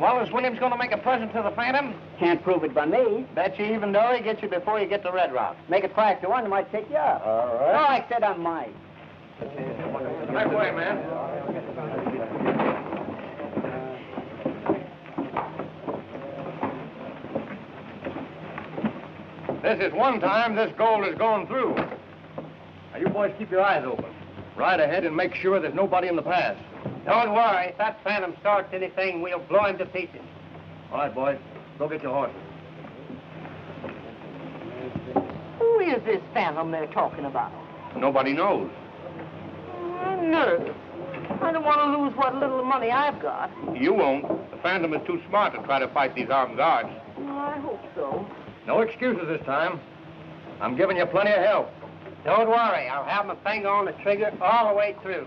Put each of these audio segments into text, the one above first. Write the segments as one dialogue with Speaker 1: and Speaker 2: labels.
Speaker 1: Well, is Williams going to make a present to the Phantom?
Speaker 2: Can't prove it by me.
Speaker 1: Bet you even though he gets you before you get to Red Rock.
Speaker 2: Make it five to one, it might take you up.
Speaker 1: All right.
Speaker 2: No, I said I might.
Speaker 1: Back way, man. This is one time this gold is going through. Now, you boys keep your eyes open. Ride ahead and make sure there's nobody in the pass.
Speaker 3: Don't worry. If that phantom starts anything, we'll blow him to pieces.
Speaker 1: All right, boys. Go get your horses.
Speaker 4: Who is this phantom they're talking about?
Speaker 1: Nobody knows.
Speaker 4: I'm nervous. I don't want to lose what little money I've got.
Speaker 1: You won't. The Phantom is too smart to try to fight these armed guards.
Speaker 4: Well, I hope so.
Speaker 1: No excuses this time. I'm giving you plenty of help.
Speaker 3: Don't worry. I'll have my finger on the trigger all the way through.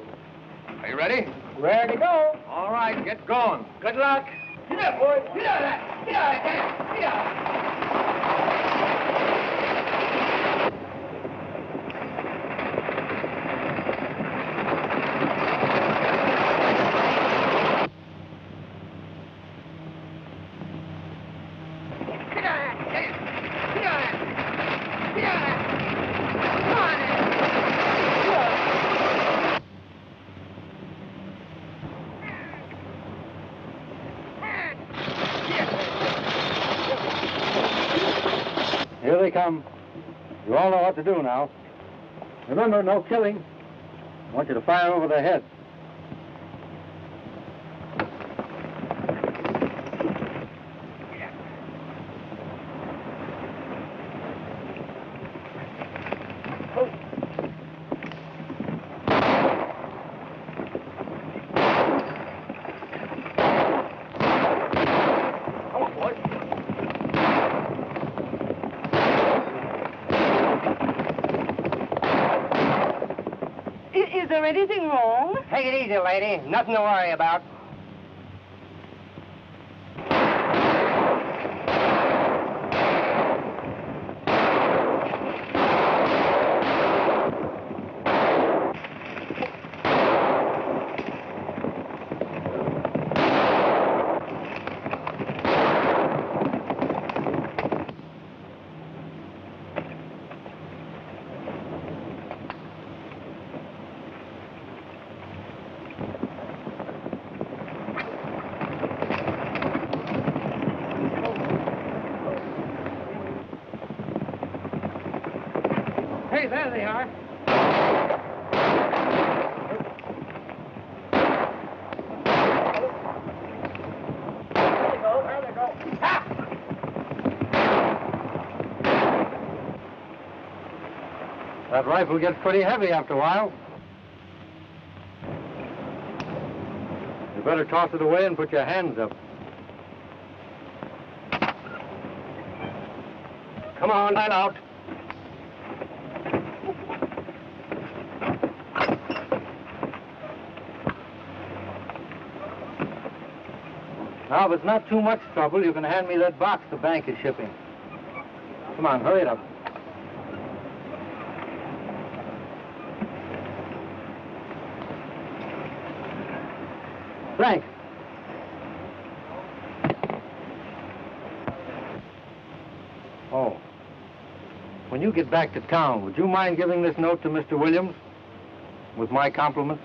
Speaker 1: Are you ready?
Speaker 3: Ready to go.
Speaker 1: All right, get going.
Speaker 3: Good luck.
Speaker 1: Get up, boys. Get out of that. Get out of that. Get out.
Speaker 3: Get out of that. Get out of that. Get out of that. Come on now.
Speaker 5: Here they come. What to do now. Remember, no killing. I want you to fire over their heads.
Speaker 4: Anything wrong?
Speaker 3: Take it easy, lady. Nothing to worry about. Hey, there they are.
Speaker 5: That rifle gets pretty heavy after a while. You better toss it away and put your hands up.
Speaker 1: Come on, line out.
Speaker 5: Now, if it's not too much trouble, you can hand me that box the bank is shipping. Come on, hurry it up. Frank. Oh. When you get back to town, would you mind giving this note to Mr. Williams? With my compliments?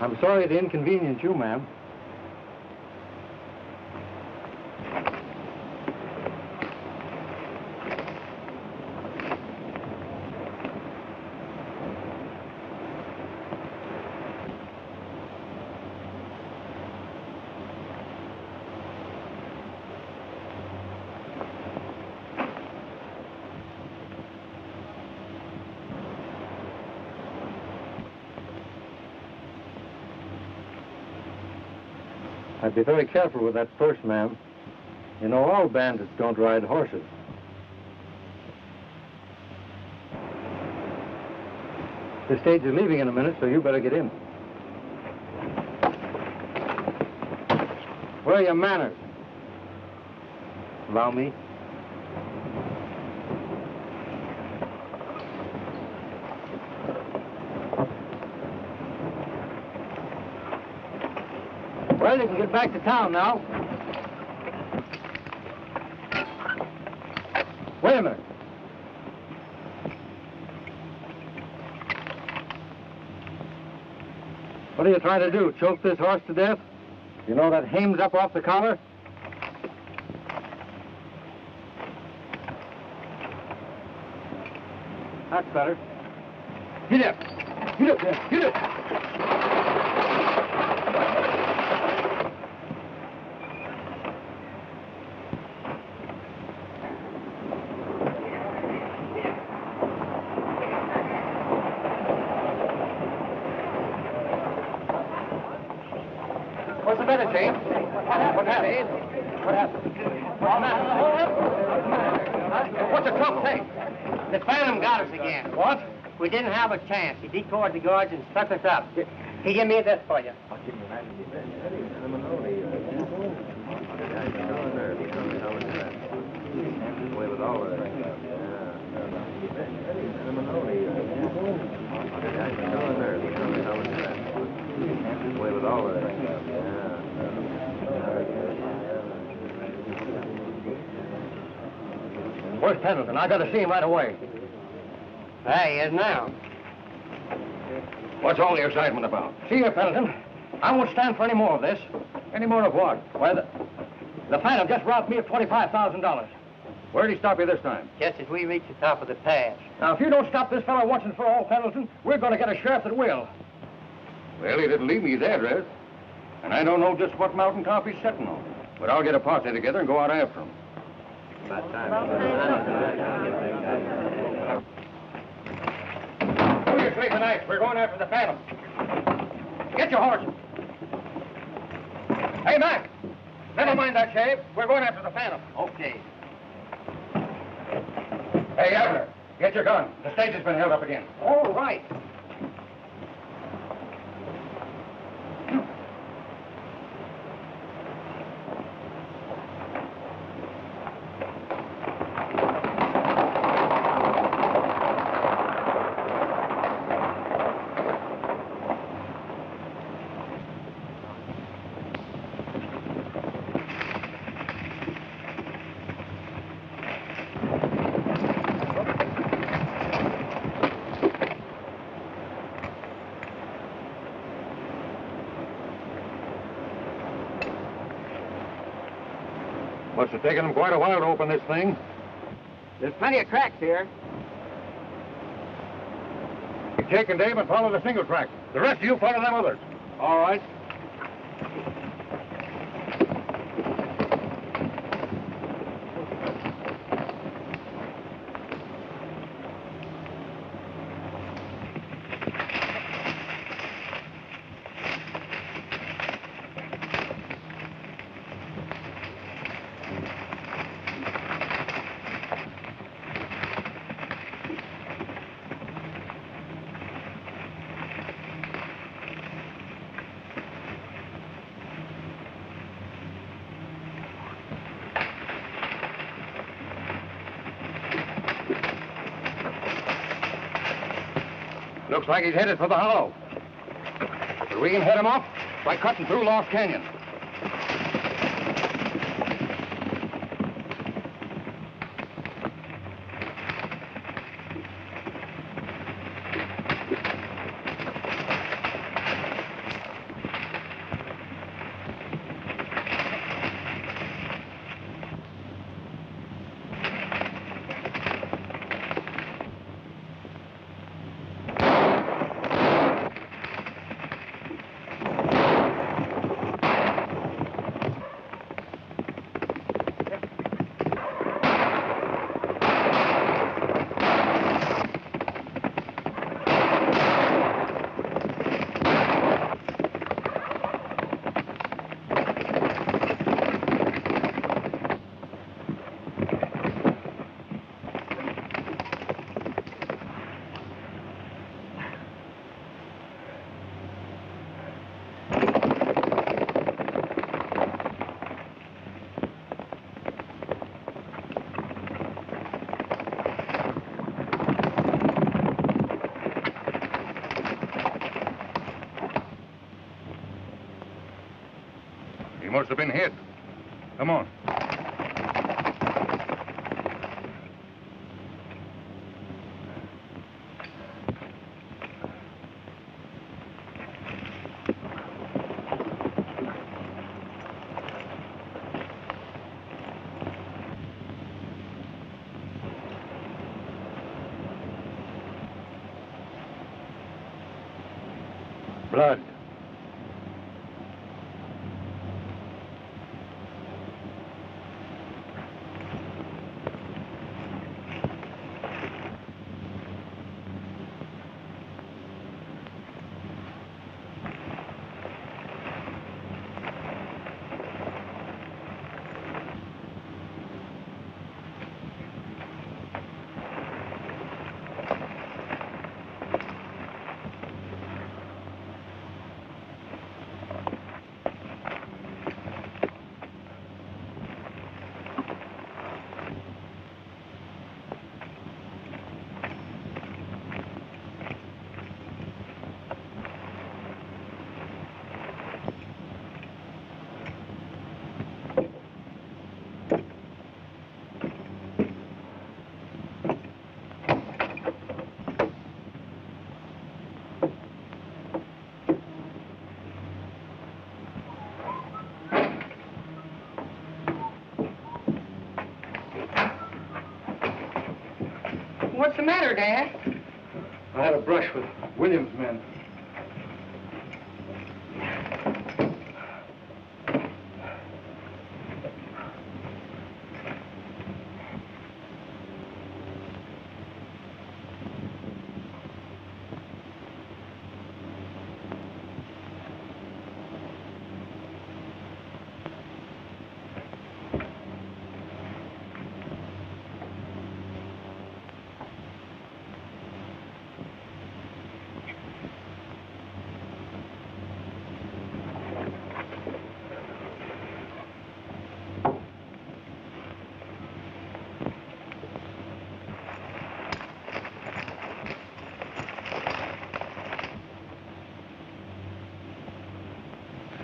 Speaker 5: I'm sorry to inconvenience you, ma'am. Be very careful with that purse, ma'am. You know, all bandits don't ride horses. The stage is leaving in a minute, so you better get in. Where are your manners? Allow me. Well, you can get back to town now. Wait a minute. What are you trying to do? Choke this horse to death? You know that hame's up off the collar? That's better. Get up. Get up there. Get up. What's the matter, What happened? What happened? What happened? What's the trouble, say?
Speaker 3: The Phantom got us again.
Speaker 5: What?
Speaker 3: We didn't have a chance. He decoyed the guards and struck us up. He give me this for you.
Speaker 5: Where's Pendleton? I gotta see him right away.
Speaker 3: There he is now.
Speaker 1: What's all the excitement about?
Speaker 5: See here, Pendleton. I won't stand for any more of this.
Speaker 1: Any more of what?
Speaker 5: Why, the, the Phantom just robbed me of $25,000.
Speaker 1: Where'd he stop you this time?
Speaker 3: Just as we reach the top of the pass.
Speaker 5: Now, if you don't stop this fellow once and for all, Pendleton, we're going to get a sheriff that will.
Speaker 1: Well, he didn't leave me his address. And I don't know just what mountain top he's sitting on. But I'll get a posse together and go out after him.
Speaker 5: Who you sleeping tonight? We're going after the Phantom. Get your horses. Hey, Mac. Never mind that shave. We're going after the Phantom.
Speaker 3: Okay.
Speaker 1: Hey, Abner, get your gun. The stage has been held up again.
Speaker 5: All right.
Speaker 1: Must have taken them quite a while to open this thing.
Speaker 3: There's plenty of tracks here.
Speaker 1: Jake and Dave and follow the single track. The rest of you follow them others.
Speaker 5: All right.
Speaker 1: Looks like he's headed for the hollow. But we can head him off by cutting through Lost Canyon. Must have been hit. Come on.
Speaker 6: What's the matter, Dad?
Speaker 7: I had a brush with Williams' men.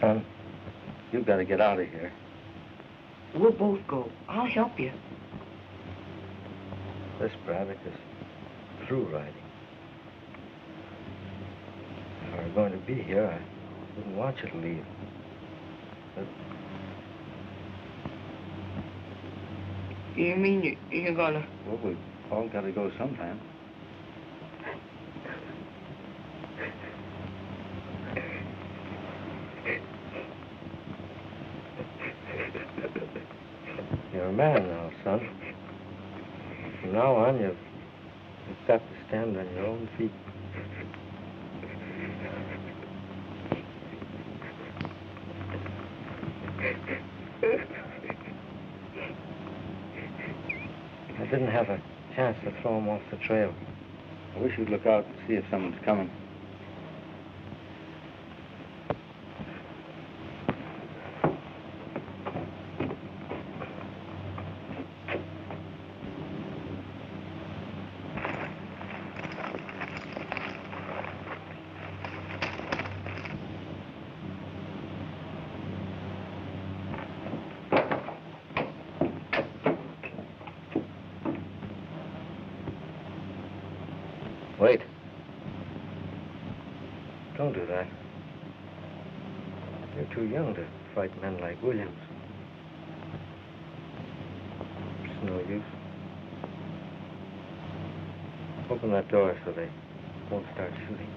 Speaker 7: Son, you've got to get out of here.
Speaker 6: We'll both go. I'll help you.
Speaker 7: This Braddock is through riding. If I were going to be here, I wouldn't want you to leave. But
Speaker 6: You mean you, you're gonna...
Speaker 7: well, we've all got to go sometime. You're a man now, son. From now on, you've, you've got to stand on your own feet. I didn't have a chance to throw him off the trail. I wish you'd look out and see if someone's coming. Wait. Don't do that. You're too young to fight men like Williams. It's no use. Open that door so they won't start shooting.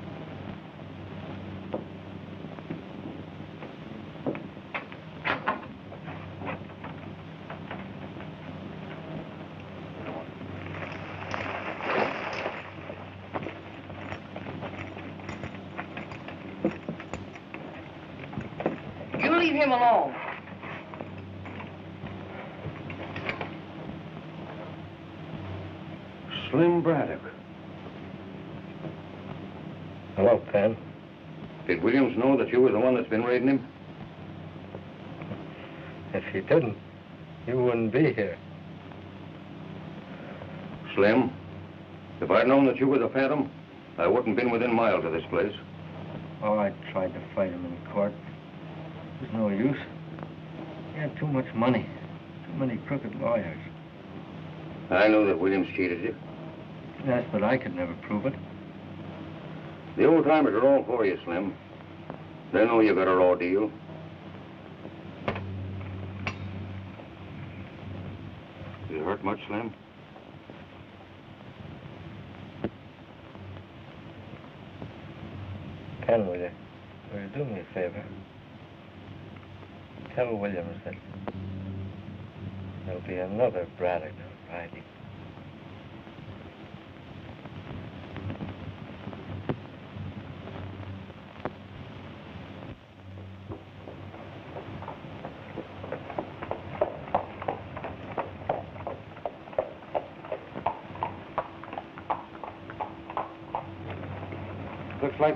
Speaker 6: You leave him alone.
Speaker 1: Slim Braddock.
Speaker 7: Hello, Pen.
Speaker 1: Did Williams know that you were the one that's been raiding him?
Speaker 7: If you didn't, you wouldn't be here.
Speaker 1: Slim, if I'd known that you were the Phantom, I wouldn't been within miles of this place.
Speaker 7: Oh, I tried to fight him in court. There's no use.
Speaker 5: He had too much money, too many crooked lawyers.
Speaker 1: I know that Williams cheated you.
Speaker 5: Yes, but I could never prove it.
Speaker 1: The old timers are all for you, Slim. They know you got a raw deal. You hurt much, Slim?
Speaker 5: Ken, will you, will you do me a favor? Tell Williams that there'll be another Braddock on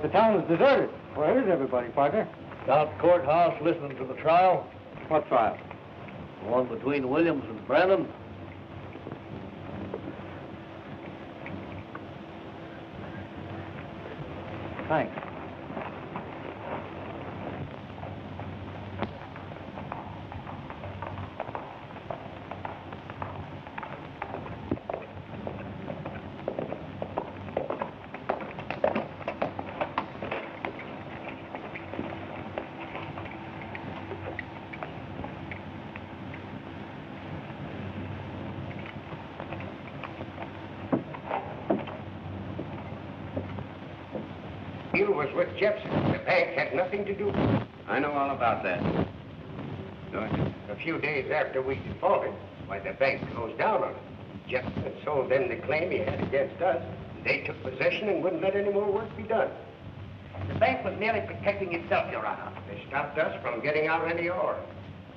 Speaker 1: like the town is deserted. Where is everybody, partner?
Speaker 8: Down at the courthouse listening to the trial,
Speaker 1: What trial?
Speaker 8: the one between Williams and Brennan.
Speaker 1: Thanks.
Speaker 2: deal was with Jepson. The bank had nothing to do with it.
Speaker 1: I know all about that. Don't?
Speaker 2: A few days after we defaulted, why, the bank closed down on it. Jepson had sold them the claim he had against us. They took possession and wouldn't let any more work be done.
Speaker 9: The bank was merely protecting itself, Your Honor.
Speaker 2: They stopped us from getting out any ore.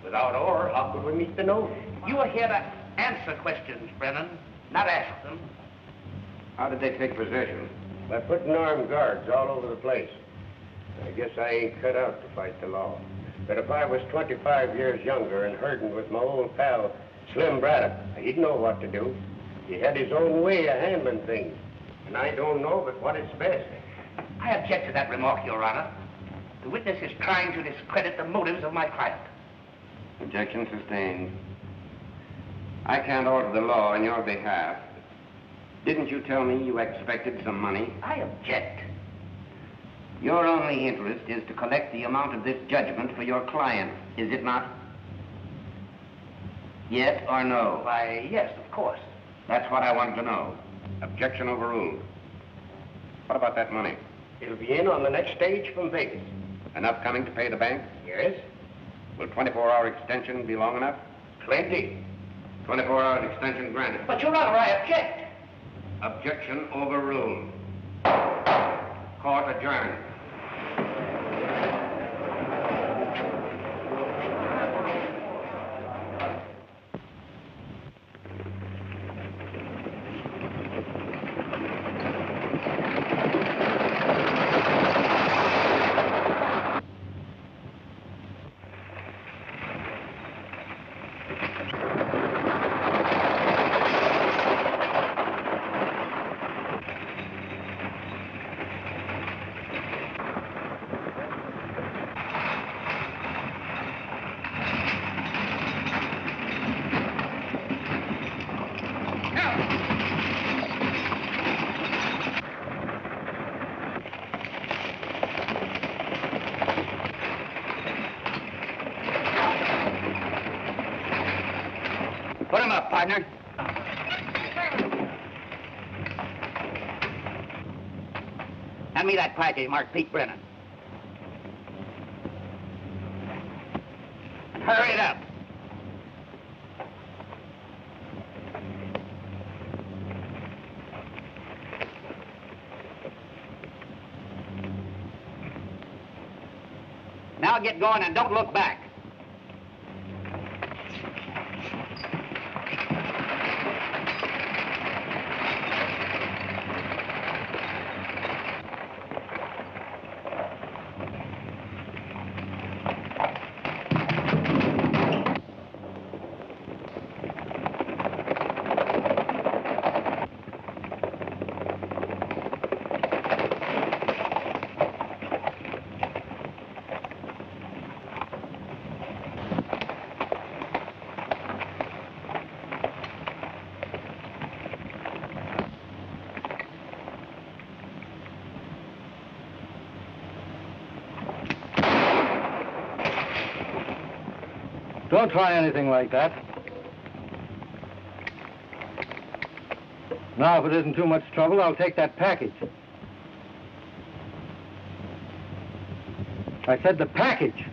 Speaker 2: Without ore, how could we meet the note?
Speaker 9: You are here to answer questions, Brennan, not ask them.
Speaker 1: How did they take possession?
Speaker 2: By putting armed guards all over the place. I guess I ain't cut out to fight the law. But if I was 25 years younger and herding with my old pal, Slim Braddock, he'd know what to do. He had his own way of handling things. And I don't know but what is best.
Speaker 9: I object to that remark, Your Honor. The witness is trying to discredit the motives of my client.
Speaker 1: Objection sustained. I can't order the law on your behalf. Didn't you tell me you expected some money?
Speaker 9: I object.
Speaker 1: Your only interest is to collect the amount of this judgment for your client, is it not? Yes or no?
Speaker 9: Why, yes, of course.
Speaker 1: That's what I wanted to know. Objection overruled. What about that money?
Speaker 2: It'll be in on the next stage from Vegas.
Speaker 1: Enough coming to pay the bank?
Speaker 2: Yes?
Speaker 1: Will 24-hour extension be long enough?
Speaker 2: Plenty.
Speaker 1: 24-hour extension granted.
Speaker 9: But, Your Honor, I object.
Speaker 1: Objection overruled. Court adjourned.
Speaker 9: Put him up, partner. Hand me that package marked Pete Brennan. And hurry it up. Now get going and don't look back.
Speaker 5: Try anything like that. Now, if it isn't too much trouble, I'll take that package. I said the package.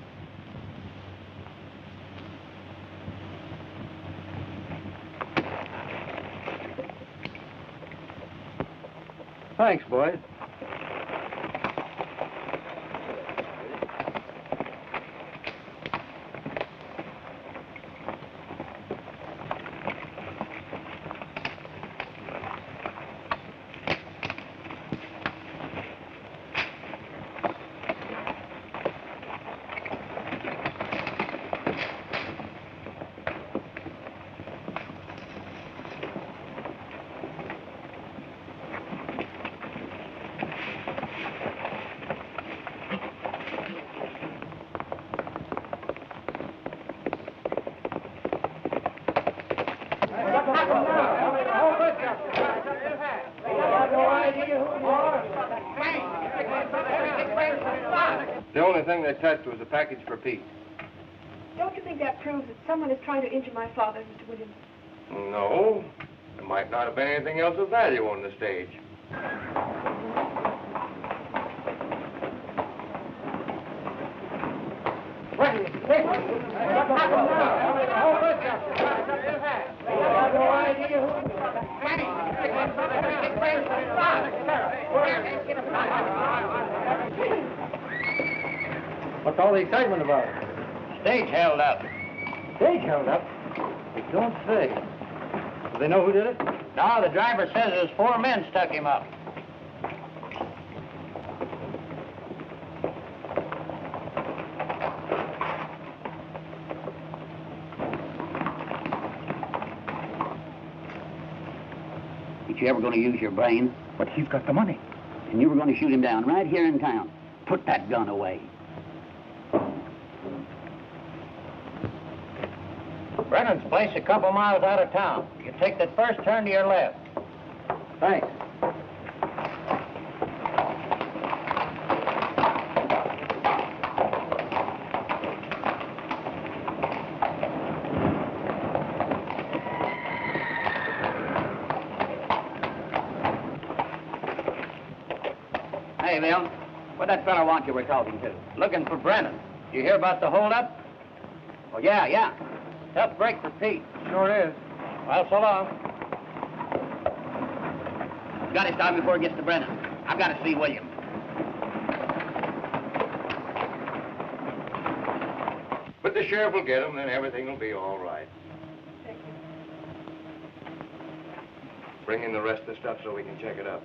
Speaker 5: Thanks, boys.
Speaker 1: The only thing they touched was a package for Pete.
Speaker 10: Don't you think that proves that someone is trying to injure my father, Mr. Williams?
Speaker 1: No. There might not have been anything else of value on the stage.
Speaker 5: What's all the excitement about?
Speaker 9: Stage held up.
Speaker 5: Stage held up. They Don't say. Do they know who did it?
Speaker 9: No, the driver says there's four men stuck him up. Ain't you ever going to use your brain?
Speaker 11: But he's got the money.
Speaker 9: And you were going to shoot him down right here in town. Put that gun away. Brennan's place a couple miles out of town. You take that first turn to your left.
Speaker 5: Thanks.
Speaker 9: Hey, Bill, what that fellow want you were talking to? Looking for Brennan. You hear about the holdup? Oh, yeah, yeah. Tough break for Pete.
Speaker 5: Sure is.
Speaker 9: Well, so long. Got to stop before it gets to Brennan. I've got to see William.
Speaker 1: But the sheriff will get him, then everything will be all right. Thank you. Bring in the rest of the stuff so we can check it up.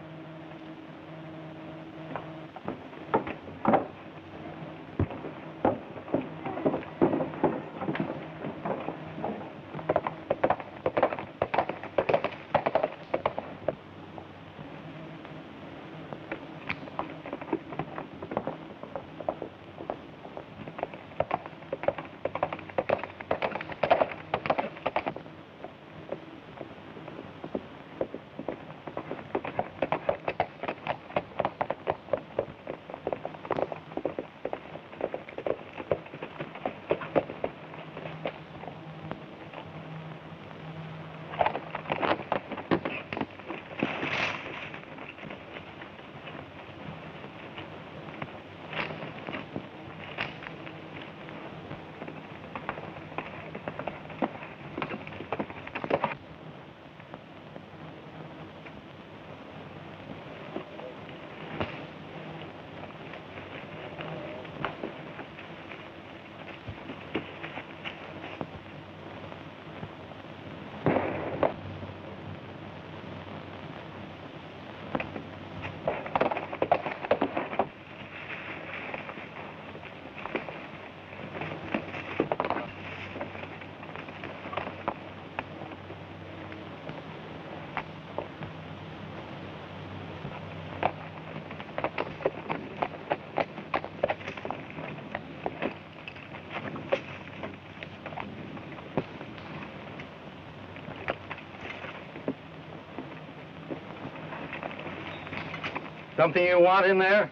Speaker 1: Something you want in there?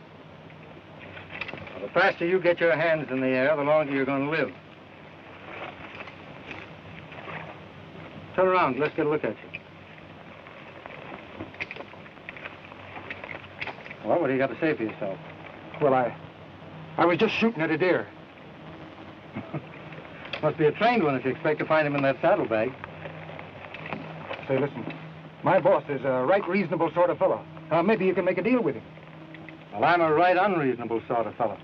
Speaker 1: Well, the faster you get your hands in the air, the longer you're going to live.
Speaker 5: Turn around. Let's get a look at you. Well, what do you got to say for yourself?
Speaker 1: Well, I... I was just shooting at a deer.
Speaker 5: Must be a trained one if you expect to find him in that saddlebag.
Speaker 1: Say, listen. My boss is a right reasonable sort of fellow. Uh, maybe you can make a deal with him.
Speaker 5: Well, I'm a right unreasonable sort of fellow.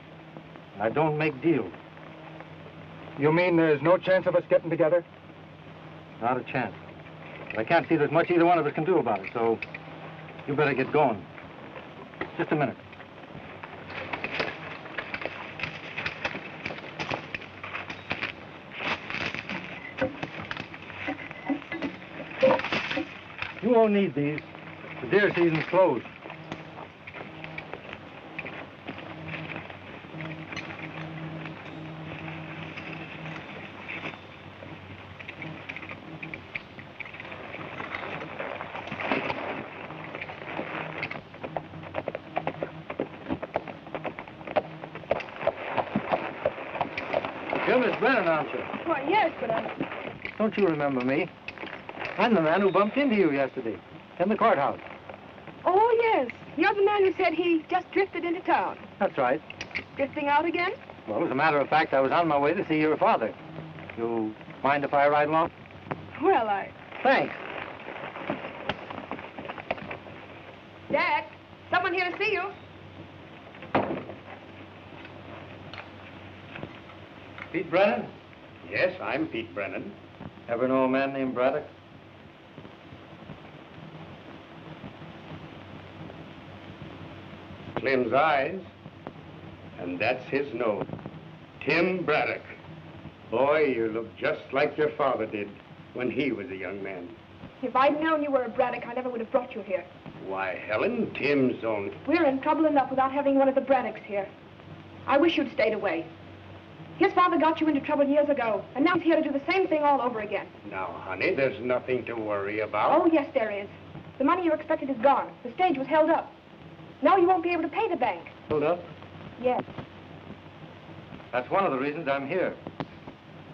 Speaker 5: And I don't make deals.
Speaker 1: You mean there's no chance of us getting together?
Speaker 5: Not a chance. But I can't see there's much either one of us can do about it, so you better get going. Just a minute. You won't need these. The deer season's closed. You're Miss Brennan, aren't you?
Speaker 10: Why, yes, but I...
Speaker 5: Don't you remember me? I'm the man who bumped into you yesterday in the courthouse.
Speaker 10: Oh, yes. You're the man who said he just drifted into town.
Speaker 5: That's right.
Speaker 10: Drifting out again?
Speaker 5: Well, as a matter of fact, I was on my way to see your father. You mind if I ride along?
Speaker 10: Well, I...
Speaker 5: Thanks.
Speaker 10: Dad, someone here to see you.
Speaker 5: Pete Brennan?
Speaker 2: Yes, I'm Pete Brennan.
Speaker 5: Ever know a man named Braddock?
Speaker 2: Slim's eyes, and that's his nose. Tim Braddock. Boy, you look just like your father did when he was a young man.
Speaker 10: If I'd known you were a Braddock, I never would have brought you here.
Speaker 2: Why, Helen, Tim's only...
Speaker 10: We're in trouble enough without having one of the Braddocks here. I wish you'd stayed away. His father got you into trouble years ago, and now he's here to do the same thing all over again.
Speaker 2: Now, honey, there's nothing to worry about.
Speaker 10: Oh, yes, there is. The money you expected is gone. The stage was held up. Now you won't be able to pay the bank.
Speaker 5: Hold up.
Speaker 10: Yes.
Speaker 5: That's one of the reasons I'm here.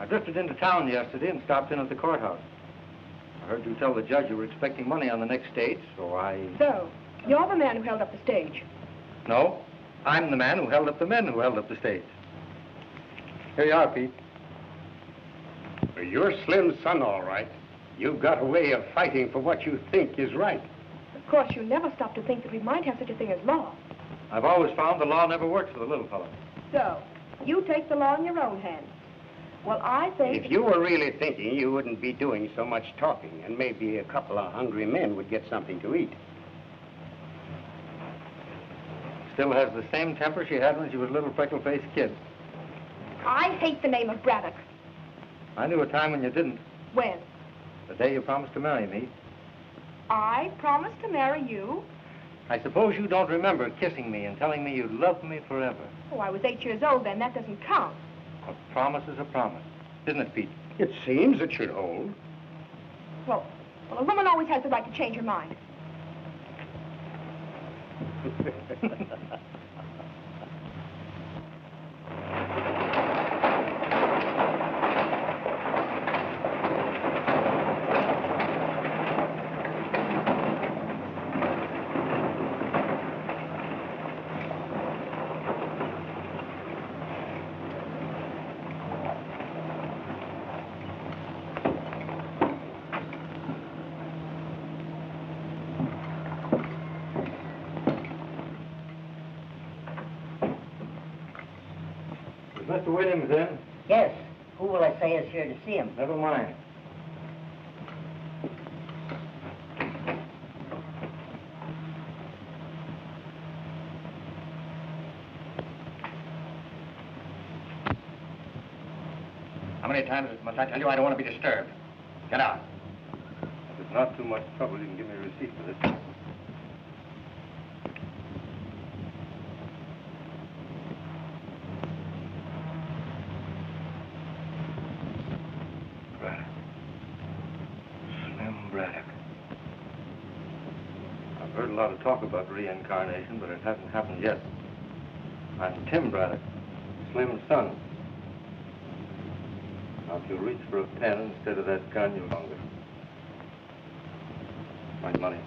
Speaker 5: I drifted into town yesterday and stopped in at the courthouse. I heard you tell the judge you were expecting money on the next stage, so I...
Speaker 10: So, you're the man who held up the stage.
Speaker 5: No, I'm the man who held up the men who held up the stage. Here you are, Pete.
Speaker 2: Well, You're Slim's son, all right. You've got a way of fighting for what you think is right.
Speaker 10: Of course, you never stop to think that we might have such a thing as law.
Speaker 5: I've always found the law never works for the little fellow.
Speaker 10: So, you take the law in your own hands. Well, I think...
Speaker 2: If you were really thinking, you wouldn't be doing so much talking, and maybe a couple of hungry men would get something to eat.
Speaker 5: Still has the same temper she had when she was a little freckle-faced kid.
Speaker 10: I hate the name of Braddock.
Speaker 5: I knew a time when you didn't.
Speaker 10: When?
Speaker 5: The day you promised to marry me.
Speaker 10: I promised to marry you.
Speaker 5: I suppose you don't remember kissing me and telling me you'd love me forever.
Speaker 10: Oh, I was eight years old then. That doesn't count.
Speaker 5: A promise is a promise. Isn't it, Pete?
Speaker 2: It seems it should hold.
Speaker 10: Well, well, a woman always has the right to change her mind.
Speaker 5: Mr. Williams in?
Speaker 11: Yes. Who will I say is here to see him?
Speaker 5: Never mind.
Speaker 9: How many times must I tell you I don't want to be disturbed? Get out.
Speaker 5: If it's not too much trouble, you can give me a receipt for this. Braddock. Slim Braddock. I've heard a lot of talk about reincarnation, but it hasn't happened yet. I'm Tim Braddock, Slim's son. Now, if you'll reach for a pen instead of that gun, you'll longer. My money.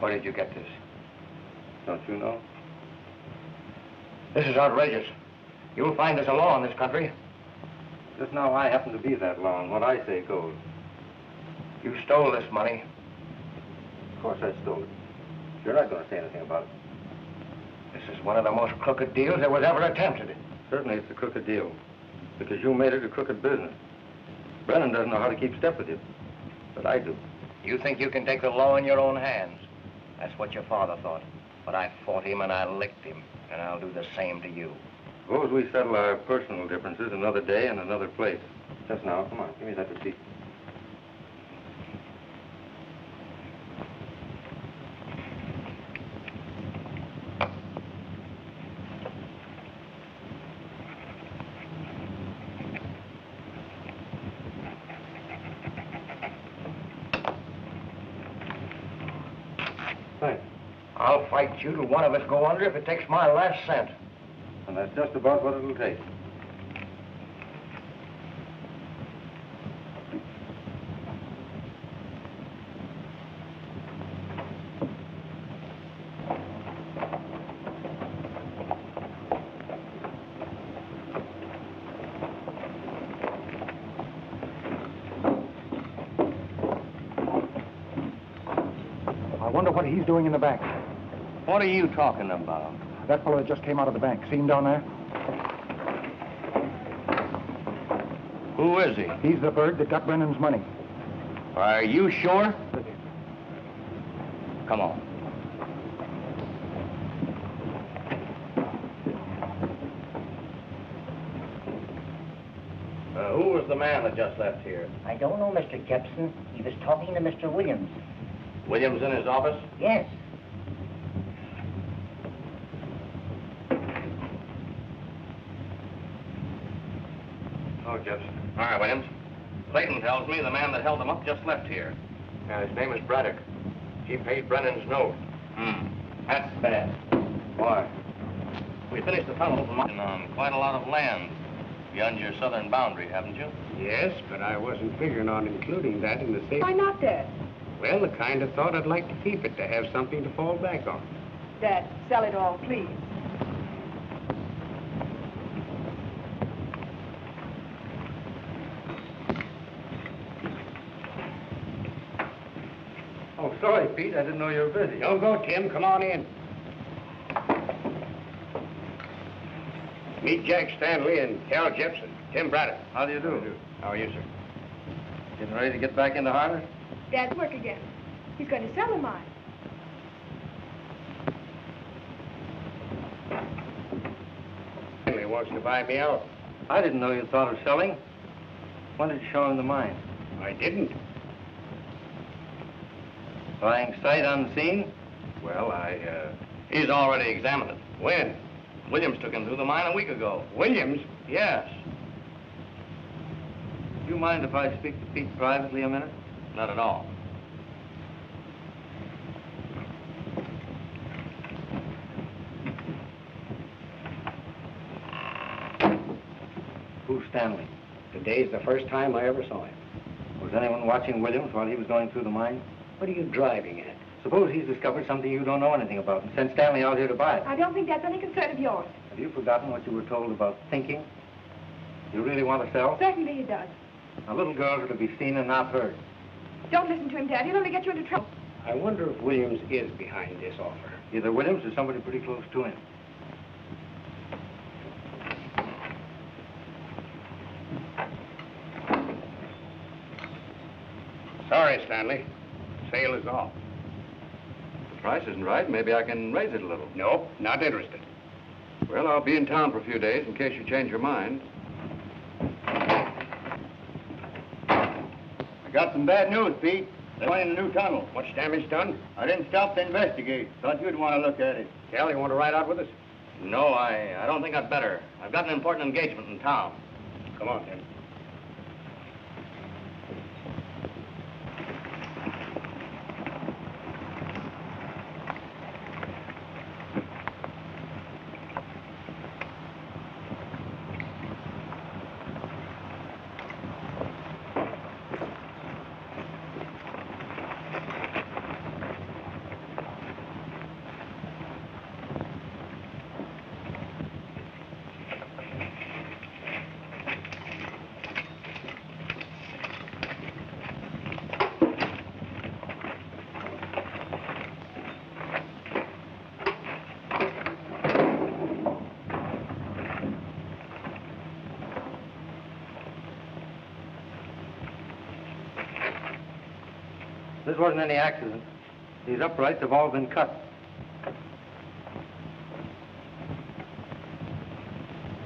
Speaker 1: Where did you get this?
Speaker 5: Don't you know?
Speaker 1: This is outrageous. You'll find there's a law in this country.
Speaker 5: Just now, I happen to be that law, and what I say goes.
Speaker 1: You stole this money.
Speaker 5: Of course I stole it. You're not going to say anything about it.
Speaker 1: This is one of the most crooked deals that was ever attempted.
Speaker 5: Certainly it's a crooked deal, because you made it a crooked business. Brennan doesn't know how to keep step with you, but I do.
Speaker 1: You think you can take the law in your own hands. That's what your father thought. But I fought him and I licked him, and I'll do the same to you.
Speaker 5: Suppose we settle our personal differences another day and another place. Just now, come on, give me that receipt. Thanks.
Speaker 1: I'll fight you till one of us go under if it takes my last cent.
Speaker 5: And that's just about what it'll take.
Speaker 12: I wonder what he's doing in the bank.
Speaker 1: What are you talking about?
Speaker 12: That fellow that just came out of the bank. See him down there?
Speaker 1: Who is he?
Speaker 12: He's the bird that got Brennan's money.
Speaker 1: Are you sure? Come on. Uh, who was the man that just left here?
Speaker 11: I don't know, Mr. Jepson. He was talking to Mr. Williams.
Speaker 1: Williams in his office?
Speaker 11: Yes.
Speaker 1: All right, Williams. Clayton tells me the man that held them up just left here. Yeah, his name is Braddock. He paid Brennan's note. Hmm. That's bad.
Speaker 5: Why?
Speaker 1: We finished the tunnel on quite a lot of land beyond your southern boundary, haven't you?
Speaker 2: Yes, but I wasn't figuring on including that in the same...
Speaker 10: Why not, Dad?
Speaker 2: Well, I kind of thought I'd like to keep it, to have something to fall back on.
Speaker 10: Dad, sell it all, please.
Speaker 5: Oh, sorry, Pete. I didn't know you were busy.
Speaker 2: Don't go, Tim. Come on in. Meet Jack Stanley and Cal Jepson. Tim Braddock.
Speaker 5: How do you do?
Speaker 2: How are you, sir?
Speaker 5: Getting ready to get back into harness?
Speaker 10: Dad's work again. He's going to sell the mine.
Speaker 2: Stanley wants to buy me out.
Speaker 5: I didn't know you thought of selling. When did you show him the mine?
Speaker 2: I didn't.
Speaker 5: Buying sight unseen?
Speaker 1: Well, I, uh... He's already examined it.
Speaker 2: When?
Speaker 1: Williams took him through the mine a week ago.
Speaker 2: Williams?
Speaker 1: Yes.
Speaker 5: Do you mind if I speak to Pete privately a minute?
Speaker 1: Not at all.
Speaker 5: Who's Stanley?
Speaker 2: Today's the first time I ever saw him.
Speaker 5: Was anyone watching Williams while he was going through the mine?
Speaker 2: What are you driving at?
Speaker 5: Suppose he's discovered something you don't know anything about and sent Stanley out here to buy it.
Speaker 10: I don't think that's any concern of yours.
Speaker 5: Have you forgotten what you were told about thinking? You really want to sell?
Speaker 10: Certainly he does.
Speaker 5: Now, little girls are to be seen and not heard.
Speaker 10: Don't listen to him, Dad. He'll only get you into trouble.
Speaker 2: I wonder if Williams is behind this offer.
Speaker 5: Either Williams or somebody pretty close to him.
Speaker 2: Sorry, Stanley. Off.
Speaker 13: The price isn't right. Maybe I can raise it a little.
Speaker 2: Nope, not interested.
Speaker 13: Well, I'll be in town for a few days in case you change your mind.
Speaker 1: I got some bad news, Pete. They're in a new tunnel.
Speaker 2: Much damage done?
Speaker 1: I didn't stop to investigate. Thought you'd want to look at it.
Speaker 2: Cal, you want to ride out with us?
Speaker 1: No, I, I don't think I'd better. I've got an important engagement in town.
Speaker 2: Come on, Tim.
Speaker 5: This wasn't any accident. These uprights have all been cut.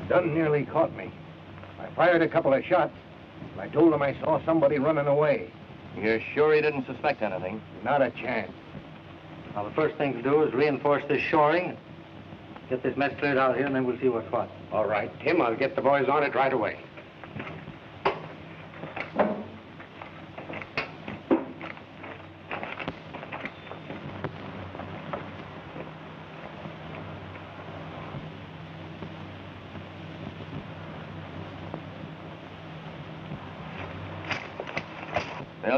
Speaker 2: Dunn nearly caught me. I fired a couple of shots. I told him I saw somebody running away.
Speaker 13: You're sure he didn't suspect anything?
Speaker 2: Not a chance.
Speaker 5: Now, the first thing to do is reinforce this shoring, get this mess cleared out here, and then we'll see what's what.
Speaker 14: All right, Tim, I'll get the boys on it right away.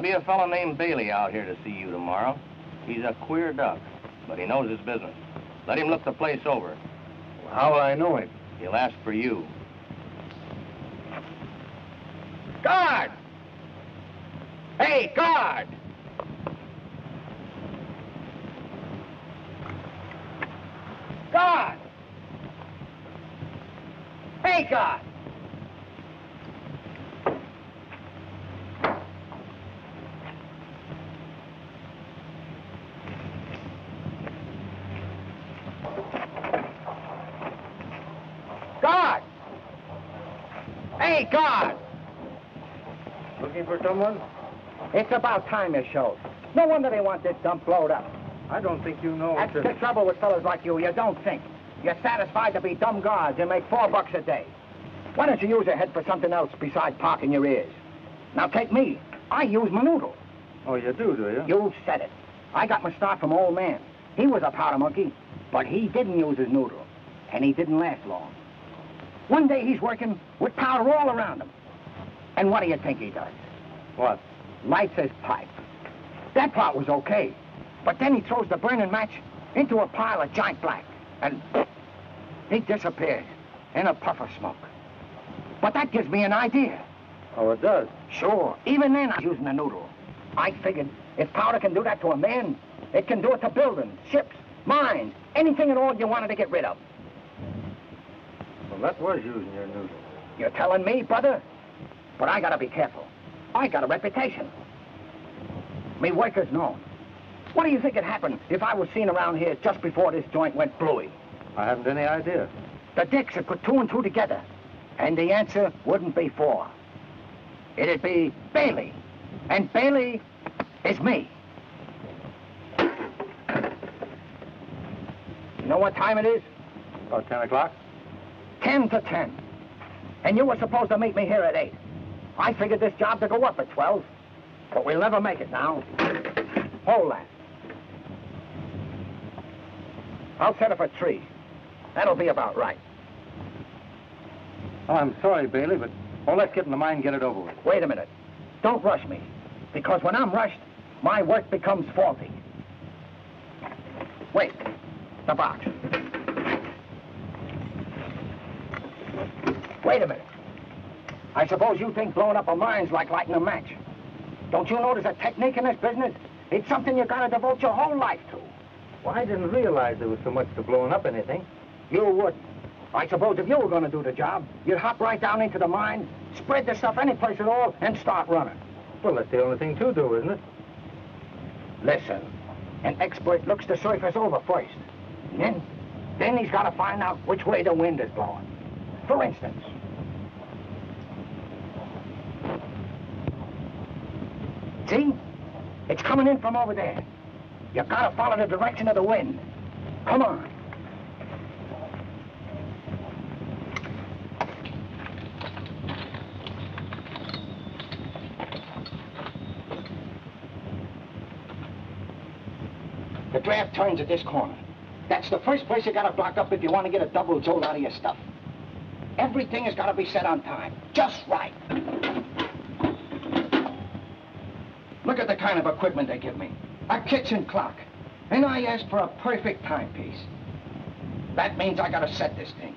Speaker 13: There'll be a fellow named Bailey out here to see you tomorrow. He's a queer duck, but he knows his business. Let him look the place over.
Speaker 2: How will I know him?
Speaker 13: He'll ask for you.
Speaker 14: Guard! Hey, guard! Guard! Hey, guard! Guard! Hey, guard!
Speaker 2: Looking for someone?
Speaker 14: It's about time you showed. No wonder they want this dump blowed up.
Speaker 5: I don't think you know.
Speaker 14: That's the trouble with fellas like you. You don't think. You're satisfied to be dumb guards and make four bucks a day. Why don't you use your head for something else besides parking your ears? Now take me. I use my noodle.
Speaker 5: Oh, you do, do you?
Speaker 14: You said it. I got my start from old man. He was a powder monkey, but he didn't use his noodle. And he didn't last long. One day he's working with powder all around him. And what do you think he does?
Speaker 5: What?
Speaker 14: lights his pipe. That part was okay. But then he throws the burning match into a pile of giant black. And he disappears in a puff of smoke. But that gives me an idea.
Speaker 5: Oh, it does?
Speaker 14: Sure. Even then, I'm using a noodle. I figured if powder can do that to a man, it can do it to buildings, ships, mines, anything at all you wanted to get rid of.
Speaker 5: That was using your noodle.
Speaker 14: You're telling me, brother? But I gotta be careful. I got a reputation. Me workers know. What do you think would happen if I was seen around here just before this joint went bluey?
Speaker 5: I haven't any idea.
Speaker 14: The dicks would put two and two together, and the answer wouldn't be four. It'd be Bailey, and Bailey is me. You know what time it is?
Speaker 5: About 10 o'clock?
Speaker 14: Ten to ten. And you were supposed to meet me here at eight. I figured this job to go up at 12, but we'll never make it now. Hold that. I'll set it for three. That'll be about right.
Speaker 5: Oh, I'm sorry, Bailey, but well, let's get in the mine and get it over with.
Speaker 14: Wait a minute. Don't rush me, because when I'm rushed, my work becomes faulty. Wait. The box. Wait a minute. I suppose you think blowing up a mine's like lighting a match. Don't you know there's a technique in this business? It's something you gotta devote your whole life to.
Speaker 5: Well, I didn't realize there was so much to blowing up anything.
Speaker 14: You wouldn't. I suppose if you were gonna do the job, you'd hop right down into the mine, spread the stuff any place at all, and start running.
Speaker 5: Well, that's the only thing to do, isn't it?
Speaker 14: Listen, an expert looks the surface over first. And then, then he's gotta find out which way the wind is blowing. For instance, See? It's coming in from over there. You gotta follow the direction of the wind. Come on. The draft turns at this corner. That's the first place you gotta block up if you want to get a double jolt out of your stuff. Everything has gotta be set on time. Just right. Look at the kind of equipment they give me. A kitchen clock. And I asked for a perfect timepiece. That means I gotta set this thing.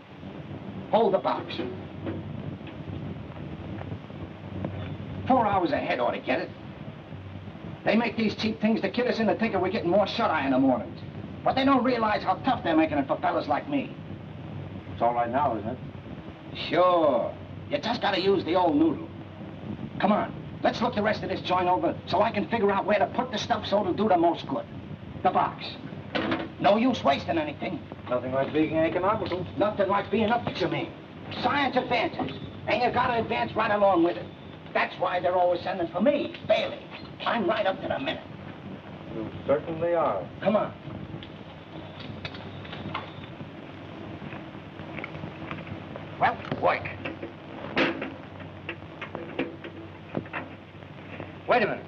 Speaker 14: Hold the box. Four hours ahead ought to get it. They make these cheap things to kid us into thinking we're getting more shut-eye in the mornings. But they don't realize how tough they're making it for fellas like me.
Speaker 5: It's all right now, isn't it?
Speaker 14: Sure. You just gotta use the old noodle. Come on. Let's look the rest of this joint over so I can figure out where to put the stuff so it'll do the most good. The box. No use wasting anything.
Speaker 5: Nothing like being economical.
Speaker 14: Nothing like being up to you, mean. Science advances, and you gotta advance right along with it. That's why they're always sending for me, Bailey. I'm right up to the minute.
Speaker 5: You certainly are.
Speaker 14: Come on.
Speaker 9: Well, work.
Speaker 5: Wait a minute.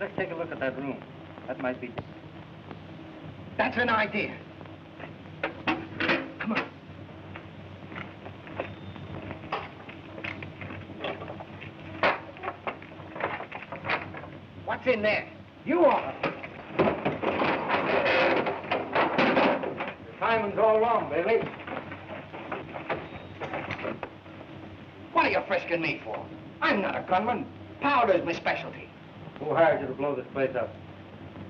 Speaker 5: Let's take a look at that room. That might be...
Speaker 14: That's an idea. Come on. What's in there? You are.
Speaker 5: Timing's all wrong, Bailey.
Speaker 14: What are you frisking me for? I'm not a gunman. Powder's my specialty.
Speaker 5: Who hired you to blow this place up?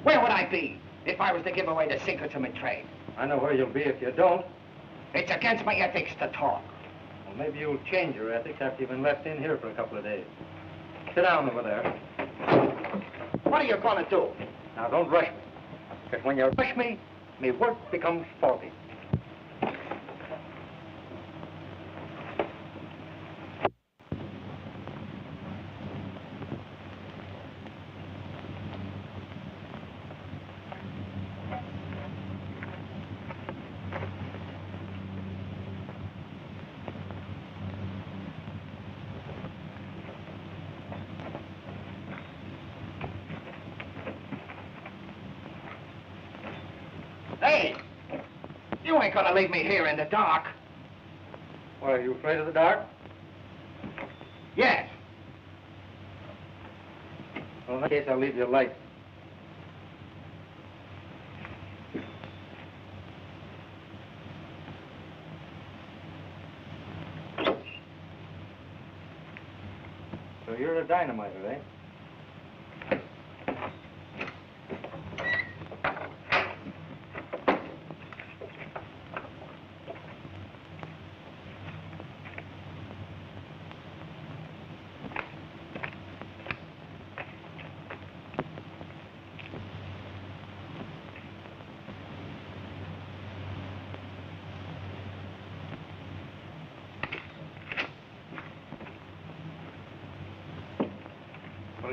Speaker 14: Where would I be if I was to give away the secrets of my trade?
Speaker 5: I know where you'll be if you don't.
Speaker 14: It's against my ethics to talk.
Speaker 5: Well, maybe you'll change your ethics after you've been left in here for a couple of days. Sit down over there.
Speaker 14: What are you gonna do?
Speaker 5: Now, don't rush me. Because when you rush me, my work becomes faulty.
Speaker 14: Hey, you ain't gonna leave me here in the dark.
Speaker 5: Why, are you afraid of the dark?
Speaker 14: Yes.
Speaker 5: Well, in that case, I'll leave you a light. So you're a dynamiter, eh?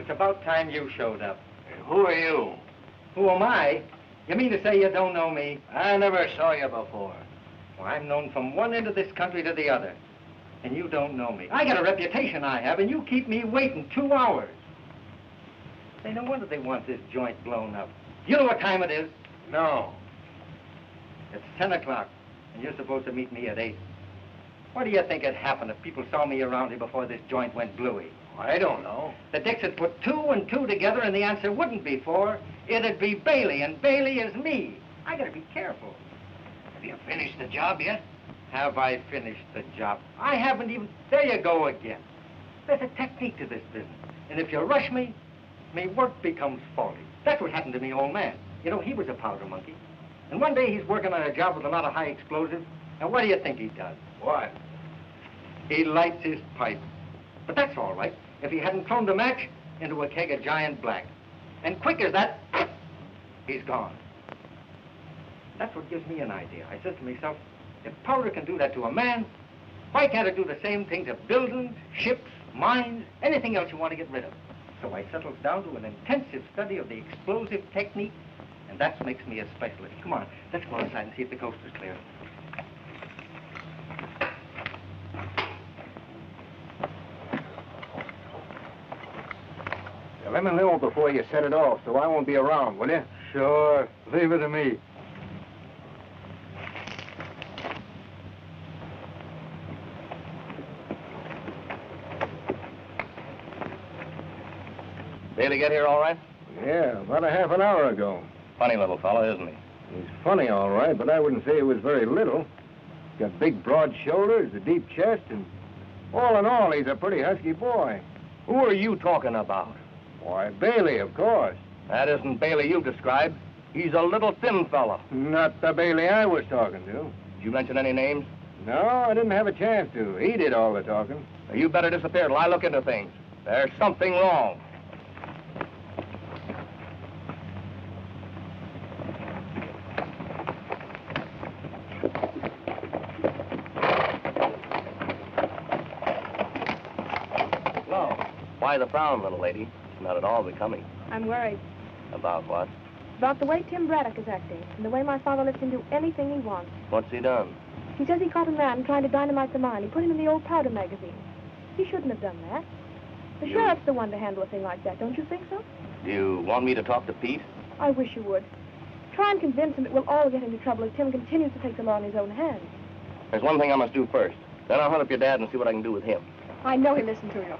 Speaker 5: It's about time you showed up.
Speaker 13: Who are you?
Speaker 5: Who am I? You mean to say you don't know me?
Speaker 13: I never saw you before.
Speaker 5: Well, I'm known from one end of this country to the other. And you don't know me. I got a reputation I have, and you keep me waiting two hours. Say, no wonder they want this joint blown up. You know what time it is?
Speaker 2: No.
Speaker 5: It's 10 o'clock, and you're supposed to meet me at 8. What do you think would happen if people saw me around here before this joint went bluey?
Speaker 2: I don't know.
Speaker 5: The Dicks would put two and two together, and the answer wouldn't be four. It'd be Bailey, and Bailey is me. I gotta be careful.
Speaker 14: Have you finished the job yet?
Speaker 5: Have I finished the job? I haven't even... There you go again. There's a technique to this business. And if you rush me, me work becomes faulty. That's what happened to me old man. You know, he was a powder monkey. And one day he's working on a job with a lot of high explosives. And what do you think he does?
Speaker 2: What?
Speaker 5: He lights his pipe. But that's all right. If he hadn't thrown the match into a keg of giant black. And quick as that, he's gone. That's what gives me an idea. I says to myself, if powder can do that to a man, why can't it do the same thing to buildings, ships, mines, anything else you want to get rid of? So I settles down to an intensive study of the explosive technique, and that makes me a specialist. Come on, let's go outside and see if the coast is clear.
Speaker 2: Now, let me know before you set it off, so I won't be around, will you?
Speaker 5: Sure. Leave it to me.
Speaker 13: Bailey get here all right?
Speaker 2: Yeah, about a half an hour ago.
Speaker 13: Funny little fellow, isn't he?
Speaker 2: He's funny, all right, but I wouldn't say he was very little. He's got big, broad shoulders, a deep chest, and all in all, he's a pretty husky boy.
Speaker 13: Who are you talking about?
Speaker 2: Why, Bailey, of course.
Speaker 13: That isn't Bailey you described. He's a little thin fellow.
Speaker 2: Not the Bailey I was talking to.
Speaker 13: Did you mention any names?
Speaker 2: No, I didn't have a chance to. He did all the talking.
Speaker 13: Now, you better disappear till I look into things. There's something wrong. Why the frown, little lady? It's not at all becoming.
Speaker 10: I'm worried
Speaker 13: About what?
Speaker 10: about the way Tim Braddock is acting and the way my father lets him do anything he wants.
Speaker 13: What's he done?
Speaker 10: He says he caught a man trying to dynamite the mine. He put him in the old powder magazine. He shouldn't have done that. The
Speaker 13: You-
Speaker 10: sheriff's the one to handle a thing like that, don't you think so?
Speaker 13: Do you want me to talk to Pete?
Speaker 10: I wish you would. Try and convince him that we'll all get into trouble if Tim continues to take the law in his own hands.
Speaker 13: There's one thing I must do first. Then I'll hunt up your dad and see what I can do with him.
Speaker 10: I know he'll listen to you.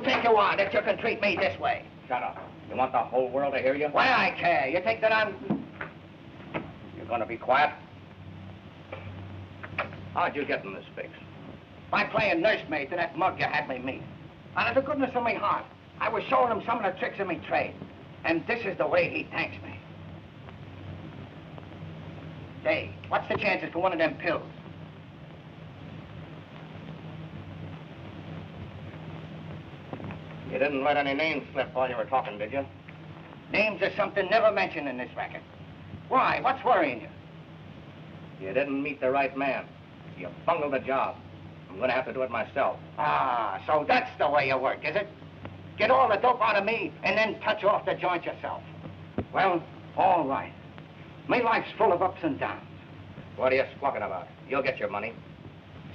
Speaker 14: You think you are that you can treat me this way?
Speaker 13: Shut up. You want the whole world to hear you?
Speaker 14: Why I care? You think that I'm...
Speaker 13: You're gonna be quiet? How'd you get in this fix?
Speaker 14: by playing nursemaid to that mug you had me meet. Out of the goodness of my heart, I was showing him some of the tricks of my trade. And this is the way he thanks me. Say, what's the chances for one of them pills?
Speaker 13: Didn't let any names slip while you were talking, did you?
Speaker 14: Names are something never mentioned in this racket. Why? What's worrying you?
Speaker 13: You didn't meet the right man. You bungled the job. I'm gonna have to do it myself.
Speaker 14: Ah, so that's the way you work, is it? Get all the dope out of me and then touch off the joint yourself. Well, all right. My life's full of ups and downs.
Speaker 13: What are you squawking about? You'll get your money.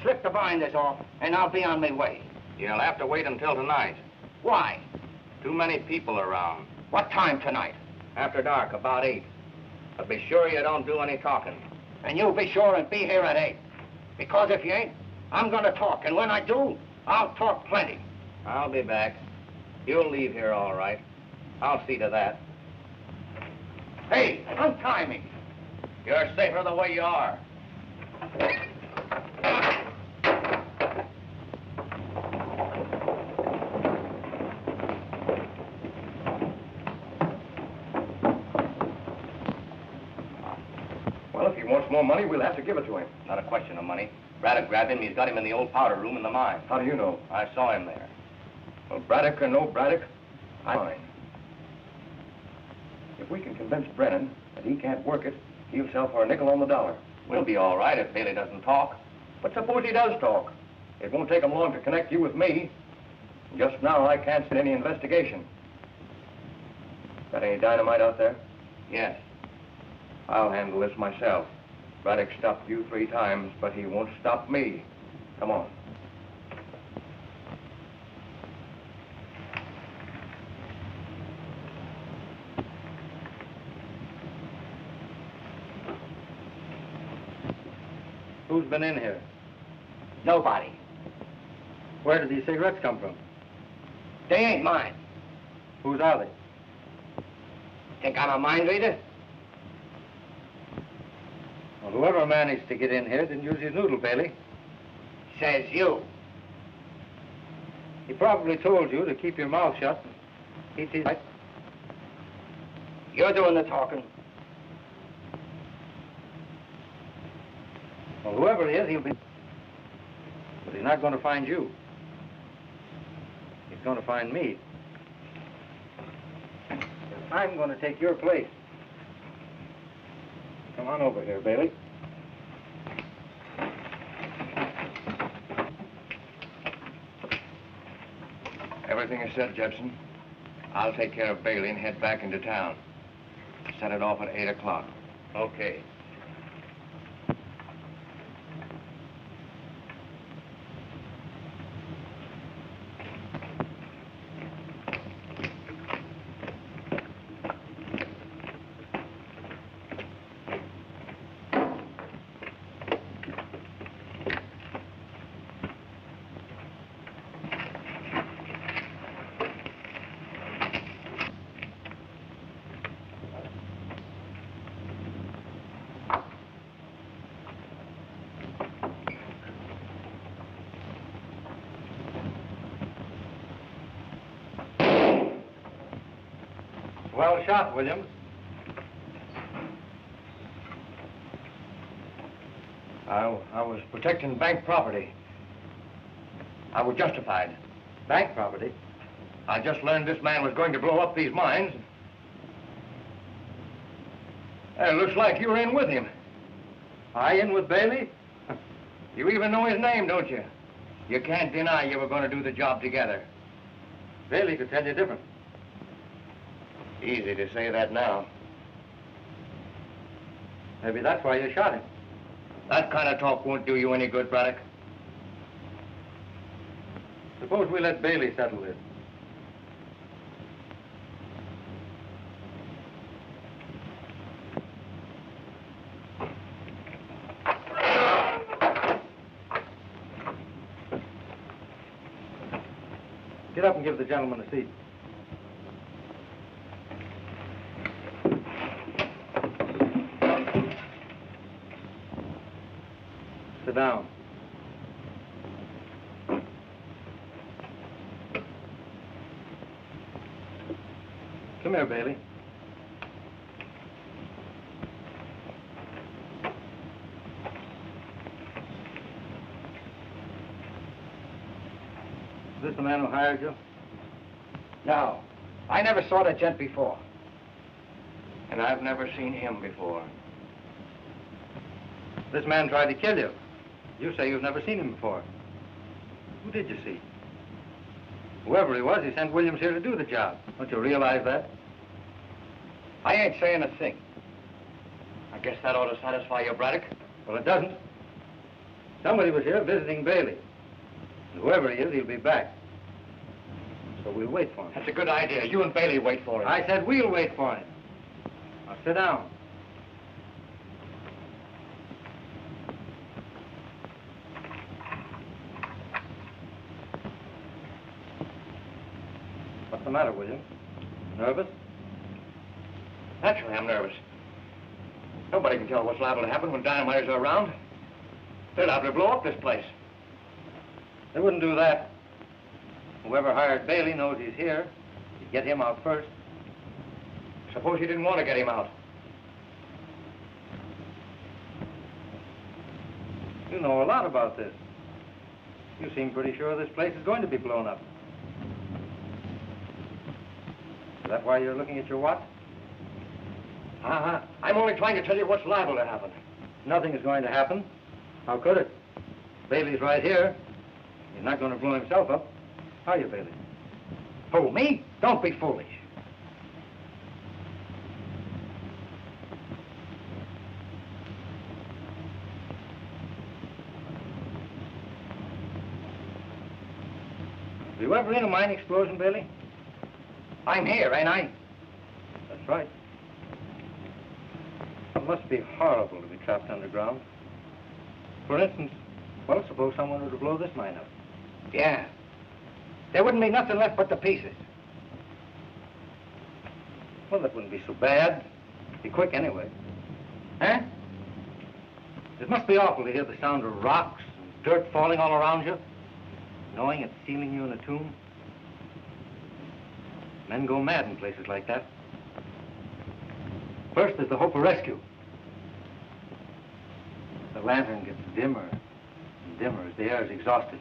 Speaker 14: Slip the binders off, and I'll be on my way.
Speaker 13: You'll have to wait until tonight.
Speaker 14: Why?
Speaker 13: Too many people around.
Speaker 14: What time tonight?
Speaker 13: After dark, about eight. But be sure you don't do any talking.
Speaker 14: And you'll be sure and be here at eight. Because if you ain't, I'm gonna talk, and when I do, I'll talk plenty.
Speaker 13: I'll be back. You'll leave here all right. I'll see to that.
Speaker 14: Hey, untie me.
Speaker 13: You're safer the way you are.
Speaker 1: Well, if he wants more money, we'll have to give it to him.
Speaker 13: Not a question of money. Braddock grabbed him. He's got him in the old powder room in the mine.
Speaker 1: How do you know?
Speaker 13: I saw him there.
Speaker 1: Well, Braddock or no Braddock, I'm fine. If we can convince Brennan that he can't work it, he'll sell for a nickel on the dollar.
Speaker 13: We'll be all right if Bailey doesn't talk.
Speaker 1: But suppose he does talk. It won't take him long to connect you with me. Just now, I can't send any investigation. Got any dynamite out there?
Speaker 13: Yes.
Speaker 1: I'll handle this myself. Braddock stopped you three times, but he won't stop me. Come on.
Speaker 13: Who's been in here?
Speaker 14: Nobody.
Speaker 13: Where did these cigarettes come from?
Speaker 14: They ain't mine.
Speaker 13: Whose are they?
Speaker 14: Think I'm a mind reader?
Speaker 5: Well, whoever managed to get in here didn't use his noodle, Bailey.
Speaker 14: Says you.
Speaker 5: He probably told you to keep your mouth shut. Keep his...
Speaker 14: You're doing the talking.
Speaker 5: Well, whoever he is, he'll be... But he's not going to find you. He's going to find me. I'm going to take your place. Come on over here, Bailey.
Speaker 1: Everything is set, Jepson. I'll take care of Bailey and head back into town. Set it off at 8 o'clock.
Speaker 5: Okay. Well shot, Williams.
Speaker 1: I, I was protecting bank property. I was justified.
Speaker 5: Bank property?
Speaker 1: I just learned this man was going to blow up these mines. It looks like you were in with him.
Speaker 5: I in with Bailey?
Speaker 1: You even know his name, don't you? You can't deny you were going to do the job together.
Speaker 5: Bailey could tell you different.
Speaker 1: Easy to say that now.
Speaker 5: Maybe that's why you shot him.
Speaker 1: That kind of talk won't do you any good, Braddock.
Speaker 5: Suppose we let Bailey settle this. Get up and give the gentleman a seat. Sit down. Bailey. Is this the man who hired you?
Speaker 14: No. I never saw that gent before.
Speaker 1: And I've never seen him before.
Speaker 5: This man tried to kill you. You say you've never seen him before. Who did you see? Whoever he was, he sent Williams here to do the job. Don't you realize that?
Speaker 14: I ain't saying a thing.
Speaker 1: I guess that ought to satisfy you, Braddock.
Speaker 5: Well, it doesn't. Somebody was here visiting Bailey. And whoever he is, he'll be back. So we'll wait for him.
Speaker 1: That's a good idea. You and Bailey wait for him.
Speaker 5: I said we'll wait for him. Now sit down. What's the matter, William? Nervous?
Speaker 1: Naturally, I'm nervous. Nobody can tell what's liable to happen when dynamiters are around. They're liable to blow up this place.
Speaker 5: They wouldn't do that. Whoever hired Bailey knows he's here. You get him out first.
Speaker 1: Suppose you didn't want to get him out.
Speaker 5: You know a lot about this. You seem pretty sure this place is going to be blown up. Is that why you're looking at your watch?
Speaker 1: Uh-huh. I'm only trying to tell you what's liable to happen.
Speaker 5: Nothing is going to happen. How could it? Bailey's right here. He's not going to blow himself up. Are you, Bailey?
Speaker 14: Who, me? Don't be foolish.
Speaker 5: Were you ever in a mine explosion, Bailey?
Speaker 14: I'm here, ain't I?
Speaker 5: That's right. It must be horrible to be trapped underground. For instance, well, suppose someone were to blow this mine up.
Speaker 14: Yeah. There wouldn't be nothing left but the pieces.
Speaker 5: Well, that wouldn't be so bad. Be quick anyway. Huh? It must be awful to hear the sound of rocks and dirt falling all around you, knowing it's sealing you in a tomb. Men go mad in places like that. First, there's the hope of rescue. The lantern gets dimmer and dimmer as the air is exhausted.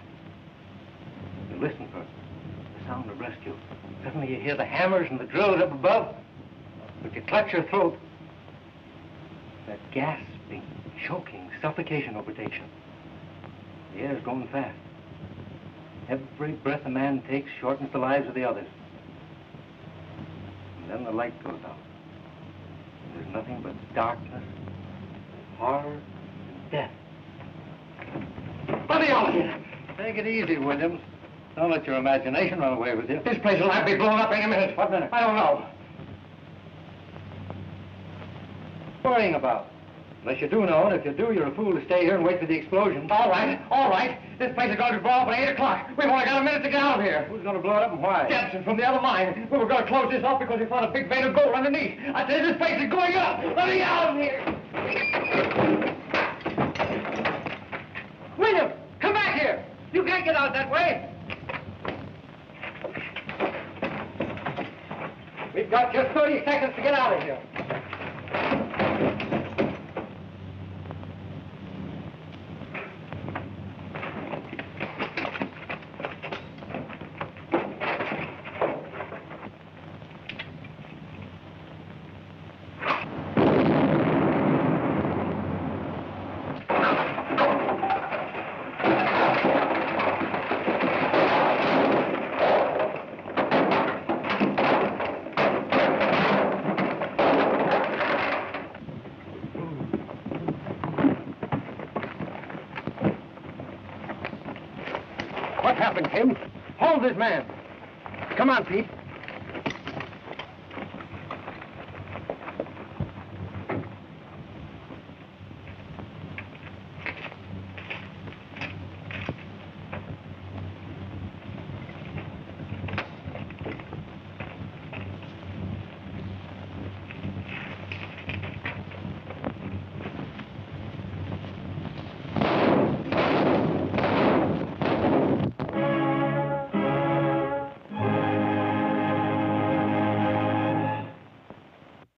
Speaker 5: You listen for the sound of rescue. Suddenly you hear the hammers and the drills up above, but you clutch your throat. That gasping, choking, suffocation overtakes you. The air is going fast. Every breath a man takes shortens the lives of the others. And then the light goes out. There's nothing but darkness, horror, and death. Bloody hell here! Take it easy, Williams. Don't let your imagination run away with you.
Speaker 1: This place will have to be blown up any minute.
Speaker 5: What minute?
Speaker 1: I don't know.
Speaker 5: Worrying about? Unless you do know, and if you do, you're a fool to stay here and wait for the explosion.
Speaker 1: All right, all right. This place is going to blow up at 8 o'clock. We've only got a minute to get out of here.
Speaker 5: Who's going to blow it up and why?
Speaker 1: Jepson from the other mine. We were going to close this off because we found a big vein of gold underneath. I said this place is going up. Let me out of here.
Speaker 5: William, come back here. You out that way. We've got just 30 seconds to get out of here.
Speaker 1: What